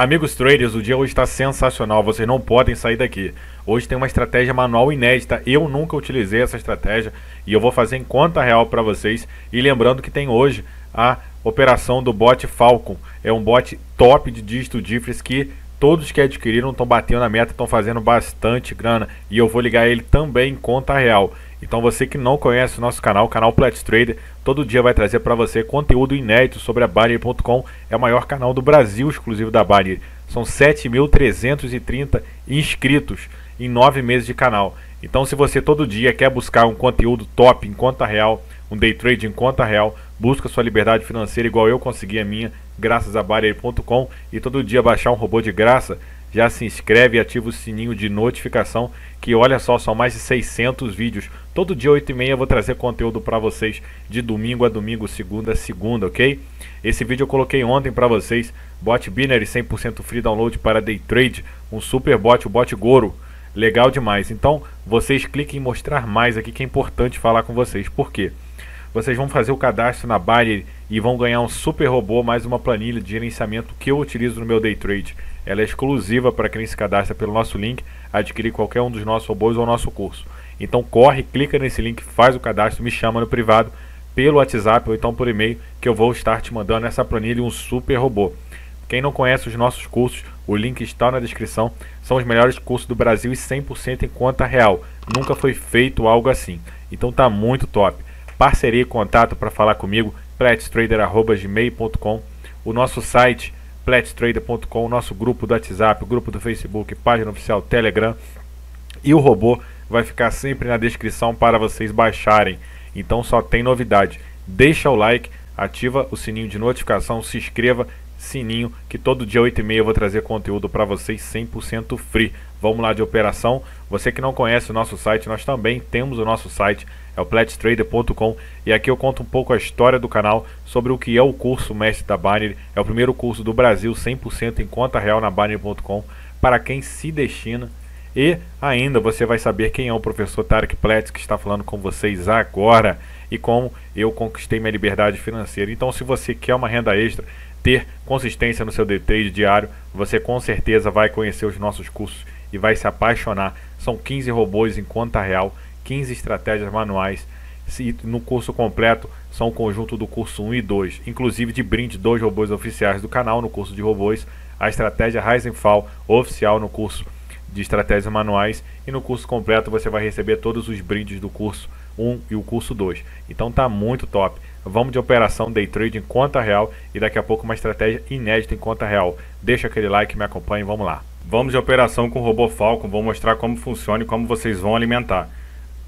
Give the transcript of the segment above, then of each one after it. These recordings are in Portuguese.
Amigos traders, o dia hoje está sensacional, vocês não podem sair daqui. Hoje tem uma estratégia manual inédita, eu nunca utilizei essa estratégia e eu vou fazer em conta real para vocês. E lembrando que tem hoje a operação do bot Falcon, é um bot top de dígito difference que todos que adquiriram estão batendo na meta, estão fazendo bastante grana e eu vou ligar ele também em conta real. Então você que não conhece o nosso canal, o canal Platts Trader, todo dia vai trazer para você conteúdo inédito sobre a Binary.com. É o maior canal do Brasil exclusivo da Binary. São 7.330 inscritos em nove meses de canal. Então se você todo dia quer buscar um conteúdo top em conta real, um day trade em conta real, busca sua liberdade financeira igual eu consegui a minha, graças a Binary.com e todo dia baixar um robô de graça, já se inscreve e ativa o sininho de notificação, que olha só, são mais de 600 vídeos. Todo dia 8 e meia eu vou trazer conteúdo para vocês de domingo a domingo, segunda a segunda, ok? Esse vídeo eu coloquei ontem para vocês, bot Binary 100% free download para day trade, um super bot, o bot Goro. Legal demais. Então, vocês cliquem em mostrar mais aqui que é importante falar com vocês. Por quê? Vocês vão fazer o cadastro na Binary e vão ganhar um super robô, mais uma planilha de gerenciamento que eu utilizo no meu day trade. Ela é exclusiva para quem se cadastra pelo nosso link, adquirir qualquer um dos nossos robôs ou nosso curso. Então corre, clica nesse link, faz o cadastro, me chama no privado, pelo WhatsApp ou então por e-mail, que eu vou estar te mandando essa planilha um super robô. Quem não conhece os nossos cursos, o link está na descrição. São os melhores cursos do Brasil e 100% em conta real. Nunca foi feito algo assim. Então tá muito top. Parceria e contato para falar comigo, platstrader.gmail.com. O nosso site platstrader.com, nosso grupo do WhatsApp, grupo do Facebook, página oficial Telegram. E o robô vai ficar sempre na descrição para vocês baixarem. Então só tem novidade. Deixa o like, ativa o sininho de notificação, se inscreva, sininho, que todo dia 8 e meia eu vou trazer conteúdo para vocês 100% free. Vamos lá de operação. Você que não conhece o nosso site, nós também temos o nosso site, é o platstrader.com e aqui eu conto um pouco a história do canal sobre o que é o curso Mestre da Binary. É o primeiro curso do Brasil 100% em conta real na Binary.com para quem se destina. E ainda você vai saber quem é o professor Tarek Platts que está falando com vocês agora e como eu conquistei minha liberdade financeira. Então, se você quer uma renda extra, ter consistência no seu day trade diário, você com certeza vai conhecer os nossos cursos e vai se apaixonar. São 15 robôs em conta real 15 estratégias manuais. no curso completo são o conjunto do curso 1 e 2, inclusive de brinde dois robôs oficiais do canal no curso de robôs, a estratégia Rise Fall oficial no curso de estratégias manuais e no curso completo você vai receber todos os brindes do curso 1 e o curso 2. Então tá muito top. Vamos de operação day trade em conta real e daqui a pouco uma estratégia inédita em conta real. Deixa aquele like, me acompanhe, vamos lá. Vamos de operação com o robô Falcon, vou mostrar como funciona e como vocês vão alimentar.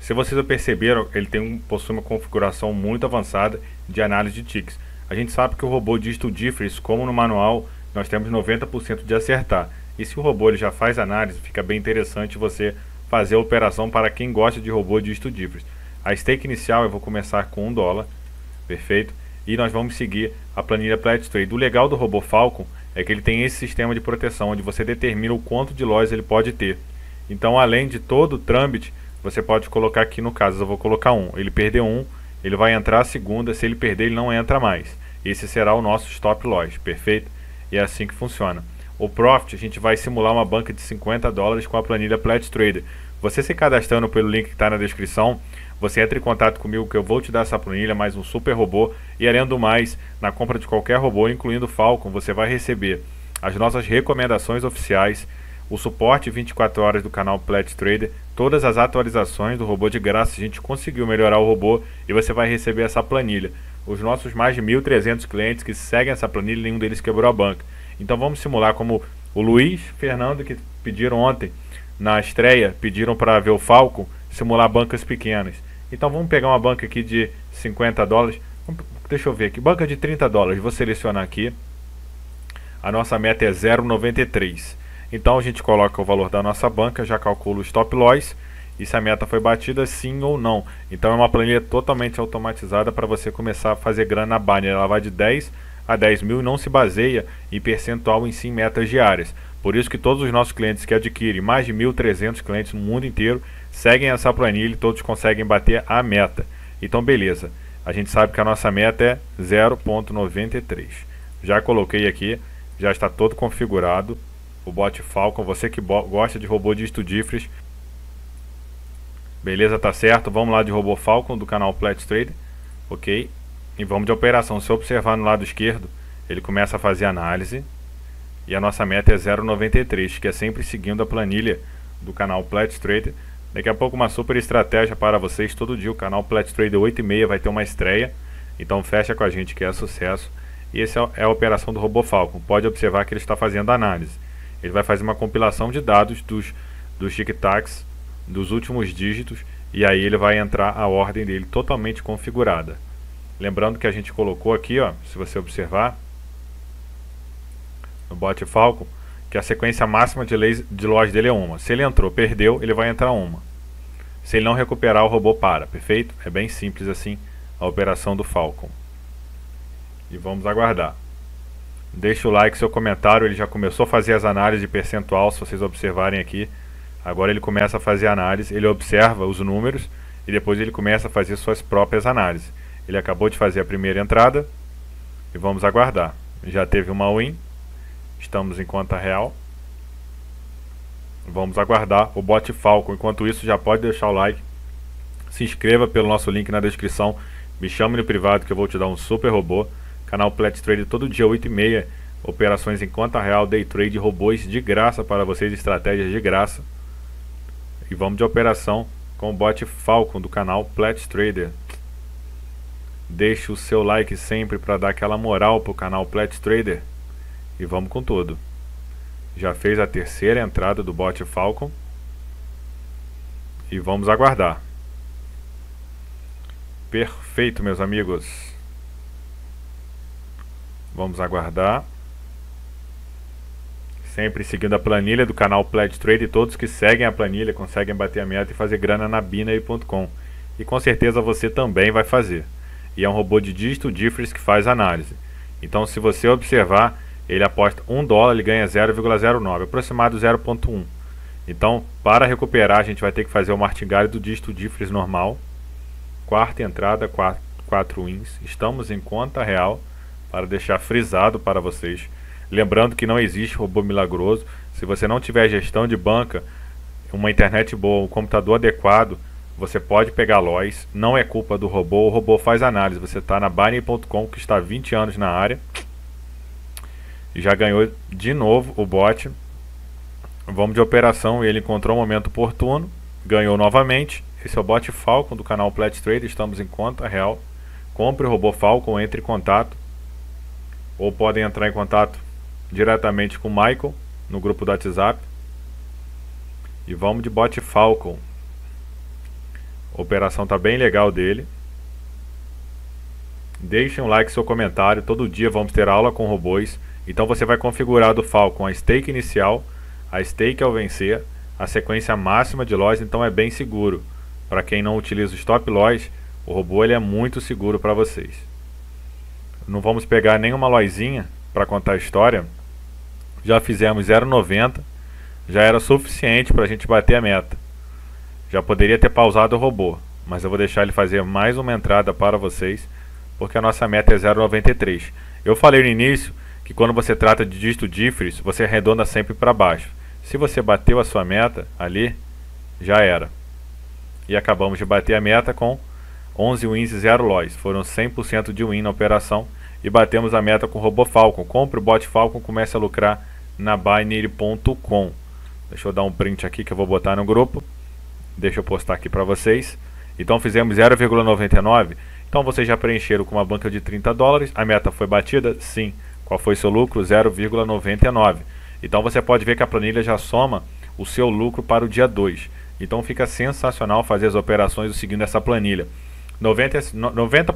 Se vocês perceberam, ele tem um, possui uma configuração muito avançada de análise de ticks. A gente sabe que o robô Digital Difference, como no manual, nós temos 90% de acertar. E se o robô ele já faz análise, fica bem interessante você fazer a operação para quem gosta de robô Digital Difference. A stake inicial eu vou começar com 1 dólar, perfeito? E nós vamos seguir a planilha Plat Trade. O legal do robô Falcon é que ele tem esse sistema de proteção, onde você determina o quanto de lojas ele pode ter. Então, além de todo o Trambit, você pode colocar aqui no caso, eu vou colocar um. Ele perdeu um, ele vai entrar a segunda, se ele perder ele não entra mais. Esse será o nosso stop loss, perfeito? E é assim que funciona. O Profit, a gente vai simular uma banca de 50 dólares com a planilha Plat Trader. Você se cadastrando pelo link que está na descrição, você entra em contato comigo que eu vou te dar essa planilha, mais um super robô. E além do mais, na compra de qualquer robô, incluindo Falcon, você vai receber as nossas recomendações oficiais, o suporte 24 horas do canal Plat Trader, todas as atualizações do robô de graça. A gente conseguiu melhorar o robô e você vai receber essa planilha. Os nossos mais de 1.300 clientes que seguem essa planilha, nenhum deles quebrou a banca. Então vamos simular como o Luiz Fernando, que pediram ontem na estreia, pediram para ver o Falcon, simular bancas pequenas. Então vamos pegar uma banca aqui de 50 dólares. Deixa eu ver aqui, banca de 30 dólares. Vou selecionar aqui. A nossa meta é 0,93. Então a gente coloca o valor da nossa banca, já calcula o stop loss e se a meta foi batida sim ou não. Então é uma planilha totalmente automatizada para você começar a fazer grana na Binance. Ela vai de 10 a 10 mil e não se baseia em percentual em sim metas diárias. Por isso que todos os nossos clientes que adquirem, mais de 1.300 clientes no mundo inteiro, seguem essa planilha e todos conseguem bater a meta. Então beleza, a gente sabe que a nossa meta é 0.93. Já coloquei aqui já está todo configurado. O bot Falcon, você que gosta de robô de estudifres. Beleza, tá certo. Vamos lá de robô Falcon do canal Plat Trader. Ok. E vamos de operação. Se observar no lado esquerdo, ele começa a fazer análise. E a nossa meta é 0,93, que é sempre seguindo a planilha do canal Plat Trader. Daqui a pouco uma super estratégia para vocês. Todo dia o canal Plat Trader 8 e meia vai ter uma estreia. Então fecha com a gente que é sucesso. E essa é a operação do Robô Falcon. Pode observar que ele está fazendo análise. Ele vai fazer uma compilação de dados dos, dos tic-tacs, dos últimos dígitos, e aí ele vai entrar a ordem dele totalmente configurada. Lembrando que a gente colocou aqui, ó, se você observar, no bot Falcon, que a sequência máxima de, leis, de loja dele é uma. Se ele entrou, perdeu, ele vai entrar uma. Se ele não recuperar, o robô para, perfeito? É bem simples assim a operação do Falcon. E vamos aguardar. Deixa o like, seu comentário, ele já começou a fazer as análises de percentual, se vocês observarem aqui. Agora ele começa a fazer análise, ele observa os números e depois ele começa a fazer suas próprias análises. Ele acabou de fazer a primeira entrada e vamos aguardar. Já teve uma win, estamos em conta real. Vamos aguardar o bot Falcon. Enquanto isso, já pode deixar o like, se inscreva pelo nosso link na descrição me chame no privado que eu vou te dar um super robô. Canal Plat Trade todo dia 8 e meia. Operações em conta real, day trade, robôs de graça para vocês, estratégias de graça. E vamos de operação com o bot Falcon do canal Plat Trader. Deixe o seu like sempre para dar aquela moral pro canal Plat Trader. E vamos com tudo. Já fez a terceira entrada do bot Falcon. E vamos aguardar. Perfeito, meus amigos. Vamos aguardar. Sempre seguindo a planilha do canal Pledge Trade. Todos que seguem a planilha conseguem bater a meta e fazer grana na Binary.com. E com certeza você também vai fazer. E é um robô de dígito differs que faz análise. Então, se você observar, ele aposta 1 dólar, ele ganha 0,09, aproximado 0,1. Então, para recuperar, a gente vai ter que fazer o martingale do dígito differs normal quarta entrada, 4 wins. Estamos em conta real para deixar frisado para vocês. Lembrando que não existe robô milagroso. Se você não tiver gestão de banca, uma internet boa, um computador adequado, você pode pegar lois. Não é culpa do robô, o robô faz análise. Você está na Binary.com, que está há 20 anos na área. E já ganhou de novo o bot. Vamos de operação, ele encontrou um momento oportuno, ganhou novamente esse é o bot Falcon do canal Plat Trade, estamos em conta real. Compre o robô Falcon, entre em contato. Ou podem entrar em contato diretamente com o Michael no grupo do WhatsApp. E vamos de bot Falcon. A operação tá bem legal dele. Deixem um like seu comentário. Todo dia vamos ter aula com robôs. Então você vai configurar do Falcon a stake inicial, a stake ao vencer, a sequência máxima de lojas, então é bem seguro. Para quem não utiliza o stop loss, o robô ele é muito seguro para vocês. Não vamos pegar nenhuma loizinha para contar a história. Já fizemos 0,90, já era suficiente para a gente bater a meta. Já poderia ter pausado o robô, mas eu vou deixar ele fazer mais uma entrada para vocês, porque a nossa meta é 0,93. Eu falei no início que quando você trata de dígito differs, você arredonda sempre para baixo. Se você bateu a sua meta ali, já era e acabamos de bater a meta com 11 wins e 0 loss. Foram 100% de win na operação e batemos a meta com o Robô Falcon. Compre o bot Falcon, comece a lucrar na Binary.com. Deixa eu dar um print aqui que eu vou botar no grupo. Deixa eu postar aqui para vocês. Então fizemos 0,99. Então vocês já preencheram com uma banca de 30 dólares. A meta foi batida? Sim. Qual foi seu lucro? 0,99. Então você pode ver que a planilha já soma o seu lucro para o dia 2. Então fica sensacional fazer as operações seguindo essa planilha. 90%, 90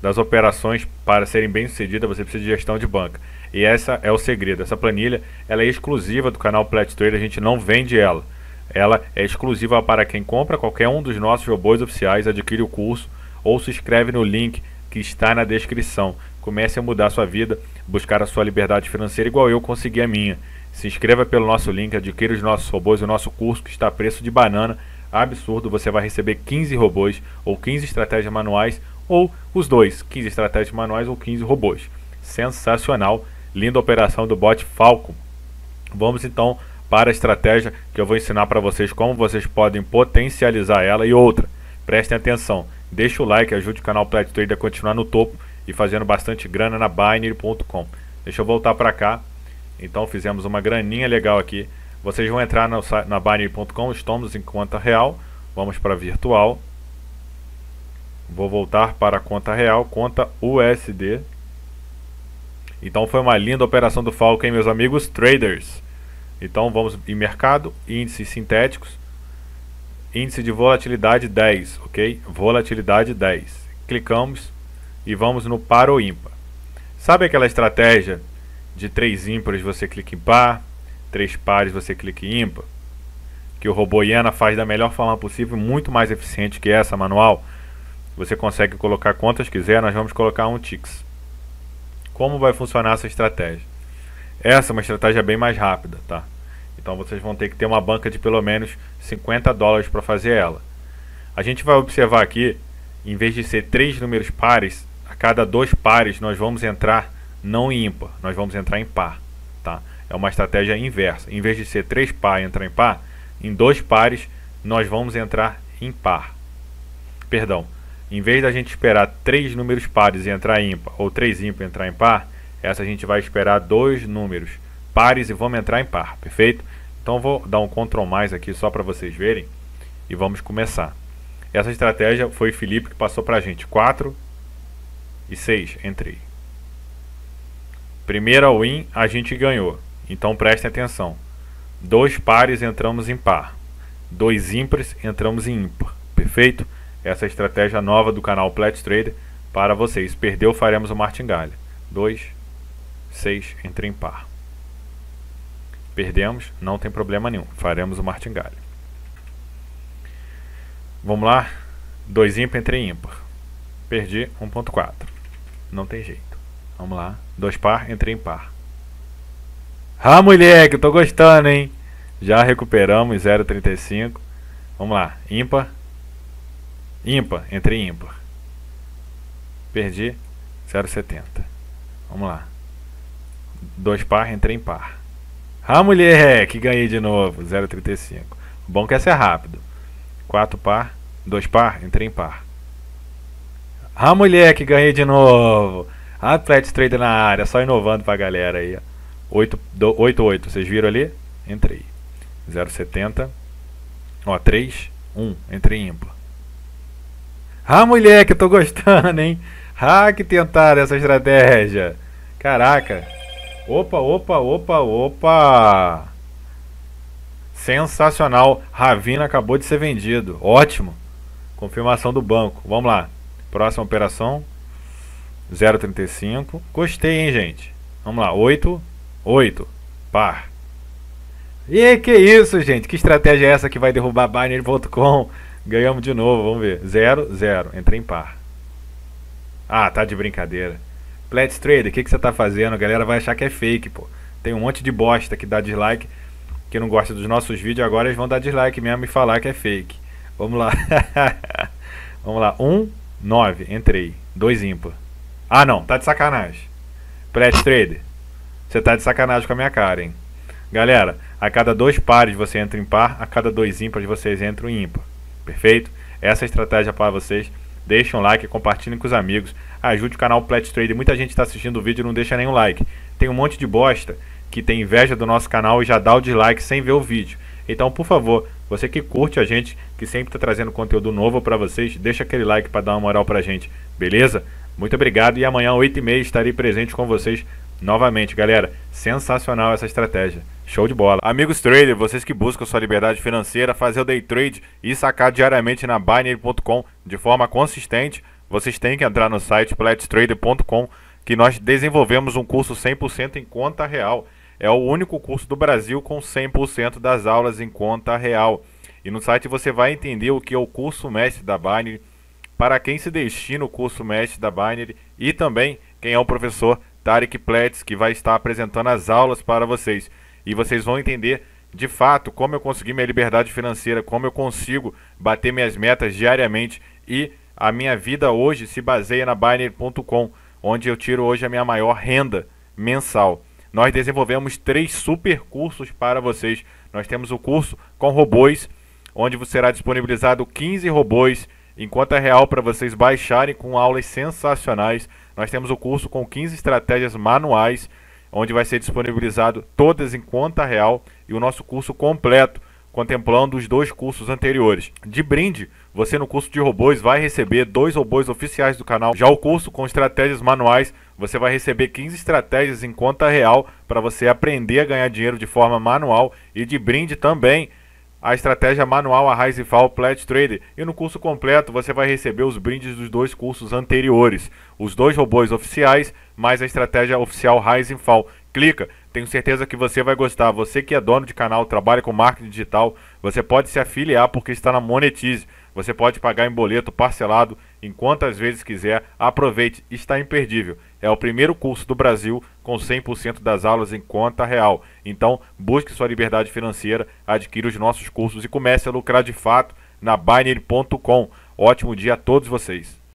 das operações para serem bem sucedidas você precisa de gestão de banca. E essa é o segredo. Essa planilha ela é exclusiva do canal Plat Trade, a gente não vende ela. Ela é exclusiva para quem compra qualquer um dos nossos robôs oficiais, adquire o curso ou se inscreve no link que está na descrição. Comece a mudar sua vida, buscar a sua liberdade financeira igual eu consegui a minha. Se inscreva pelo nosso link, adquira os nossos robôs, o nosso curso que está a preço de banana. Absurdo, você vai receber 15 robôs ou 15 estratégias manuais ou os dois, 15 estratégias manuais ou 15 robôs. Sensacional. linda operação do bot Falcon. Vamos então para a estratégia que eu vou ensinar para vocês como vocês podem potencializar ela e outra. Prestem atenção, deixa o like, ajude o canal Plat Trader a continuar no topo e fazendo bastante grana na Binary.com. Deixa eu voltar para cá. Então fizemos uma graninha legal aqui. Vocês vão entrar no, na Binary.com, estamos em conta real. Vamos para virtual. Vou voltar para a conta real, conta USD. Então foi uma linda operação do Falcon, meus amigos traders. Então vamos em mercado, índices sintéticos, índice de volatilidade 10, ok? Volatilidade 10. Clicamos e vamos no par ou ímpar. Sabe aquela estratégia de três ímpares você clica em par, três pares você clica em ímpar? Que o robô Iena faz da melhor forma possível, muito mais eficiente que essa manual. Você consegue colocar quantas quiser, nós vamos colocar um ticks. Como vai funcionar essa estratégia? Essa é uma estratégia bem mais rápida, tá? Então vocês vão ter que ter uma banca de pelo menos 50 dólares para fazer ela. A gente vai observar aqui, em vez de ser três números pares, cada dois pares nós vamos entrar não em ímpar, nós vamos entrar em par. Tá? É uma estratégia inversa. Em vez de ser três par e entrar em par, em dois pares nós vamos entrar em par. Perdão, em vez da gente esperar três números pares e entrar ímpar, ou três ímpar e entrar em par, essa a gente vai esperar dois números pares e vamos entrar em par, perfeito? Então vou dar um Ctrl mais aqui só para vocês verem e vamos começar. Essa estratégia foi Felipe que passou para a gente. 4 e 6, entrei. Primeira win, a gente ganhou. Então prestem atenção. Dois pares entramos em par. Dois ímpares entramos em ímpar. Perfeito? Essa é a estratégia nova do canal Plat Trader para vocês. Perdeu, faremos o martingale. 2, 6, entrei em par. Perdemos, não tem problema nenhum. Faremos o martingale. Vamos lá. 2 ímpar, entrei ímpar. Perdi 1.4. Não tem jeito. Vamos lá. Dois par, entrei em par. Ah, moleque, tô gostando, hein? Já recuperamos 0,35. Vamos lá. Ímpar. Ímpar, entrei ímpar. Perdi 0,70. Vamos lá. Dois par, entrei em par. Ah, moleque, ganhei de novo. 0,35. Bom que essa é rápido. 4 par, 2 par, entrei em par. Ah, que ganhei de novo. Atlético Trader na área, só inovando pra galera aí. 8, 8, 8, vocês viram ali? Entrei. 0,70. Ó, 3, 1, entrei ímpar. Ah, que tô gostando, hein? Ah, que tentaram essa estratégia. Caraca. Opa, opa, opa, opa. Sensacional. Ravina acabou de ser vendido. Ótimo. Confirmação do banco. Vamos lá. Próxima operação. 0,35. Gostei, hein, gente? Vamos lá. 8. 8. Par. E que isso, gente? Que estratégia é essa que vai derrubar Binary.com? Ganhamos de novo. Vamos ver. 0, 0. Entrei em par. Ah, tá de brincadeira. Platts Trader, o que, que você tá fazendo? A galera vai achar que é fake, pô. Tem um monte de bosta que dá dislike, que não gosta dos nossos vídeos, agora eles vão dar dislike mesmo e falar que é fake. Vamos lá. Vamos lá. 1, 9, entrei. 2 ímpar. Ah, não, tá de sacanagem. Pret Trader, você tá de sacanagem com a minha cara, hein? Galera, a cada dois pares você entra em par, a cada dois ímpares vocês entram em ímpar. Perfeito? Essa é estratégia para vocês. Deixem um like, compartilhem com os amigos. Ajude o canal Plat Trader. Muita gente está assistindo o vídeo e não deixa nenhum like. Tem um monte de bosta que tem inveja do nosso canal e já dá o dislike sem ver o vídeo. Então, por favor, você que curte a gente, que sempre está trazendo conteúdo novo para vocês, deixa aquele like para dar uma moral para a gente, beleza? Muito obrigado e amanhã, 8h30, estarei presente com vocês novamente, galera. Sensacional essa estratégia. Show de bola. Amigos trader, vocês que buscam sua liberdade financeira, fazer o day trade e sacar diariamente na Binary.com de forma consistente, vocês têm que entrar no site platstrader.com que nós desenvolvemos um curso 100% em conta real é o único curso do Brasil com 100% das aulas em conta real. E no site você vai entender o que é o curso mestre da Binary, para quem se destina o curso mestre da Binary e também quem é o professor Tarek Pletz, que vai estar apresentando as aulas para vocês. E vocês vão entender de fato como eu consegui minha liberdade financeira, como eu consigo bater minhas metas diariamente e a minha vida hoje se baseia na Binary.com, onde eu tiro hoje a minha maior renda mensal. Nós desenvolvemos três super cursos para vocês. Nós temos o curso com robôs, onde será disponibilizado 15 robôs em conta real para vocês baixarem com aulas sensacionais. Nós temos o curso com 15 estratégias manuais, onde vai ser disponibilizado todas em conta real e o nosso curso completo, contemplando os dois cursos anteriores. De brinde, você no curso de robôs vai receber dois robôs oficiais do canal. Já o curso com estratégias manuais, você vai receber 15 estratégias em conta real para você aprender a ganhar dinheiro de forma manual e de brinde também a estratégia manual a Rise Fall Plat Trader e no curso completo você vai receber os brindes dos dois cursos anteriores, os dois robôs oficiais mais a estratégia oficial Rise Fall. Clica, tenho certeza que você vai gostar. Você que é dono de canal, trabalha com marketing digital, você pode se afiliar porque está na Monetize. Você pode pagar em boleto parcelado em quantas vezes quiser. Aproveite, está imperdível. É o primeiro curso do Brasil com 100% das aulas em conta real. Então, busque sua liberdade financeira, adquira os nossos cursos e comece a lucrar de fato na Binary.com. Ótimo dia a todos vocês.